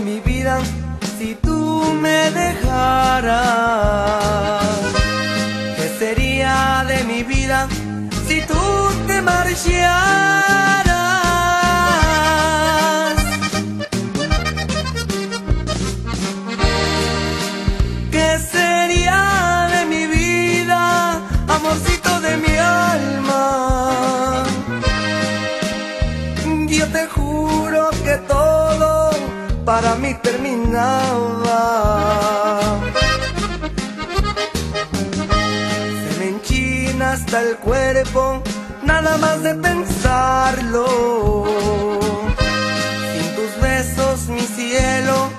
mi vida si tú me dejaras? ¿Qué sería de mi vida si tú te marcharas? ¿Qué sería de mi vida, amorcito de mi alma? Yo te juro que todo para mí terminaba. Se me enchina hasta el cuerpo, nada más de pensarlo. Sin tus besos, mi cielo,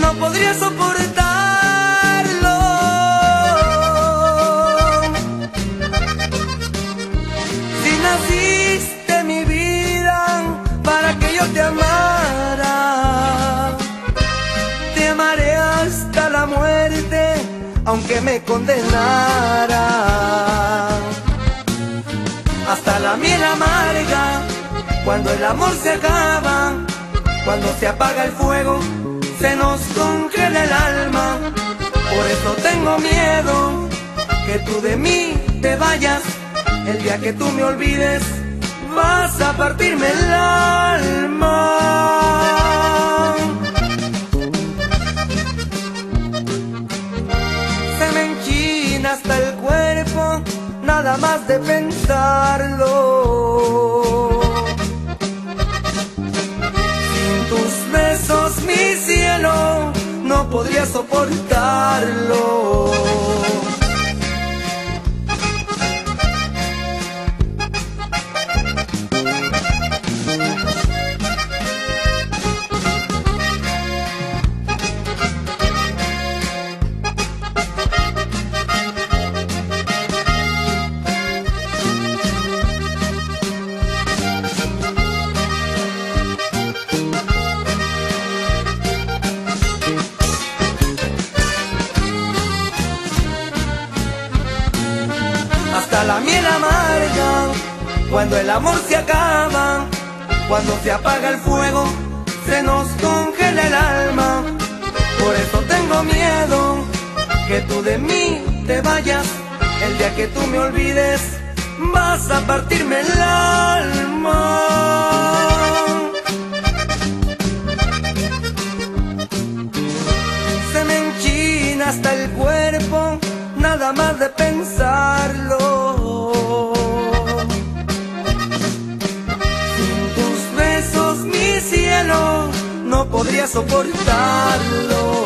no podría soportarlo. Aunque me condenara. Hasta la miel amarga, cuando el amor se acaba, cuando se apaga el fuego, se nos congela el alma. Por eso tengo miedo que tú de mí te vayas. El día que tú me olvides, vas a partirme el alma. Hasta el cuerpo, nada más de pensarlo. Cuando el amor se acaba, cuando se apaga el fuego, se nos congela el alma. Por eso tengo miedo que tú de mí te vayas, el día que tú me olvides, vas a partirme el alma. Se me enchina hasta el cuerpo, nada más de pensarlo. No podría soportarlo.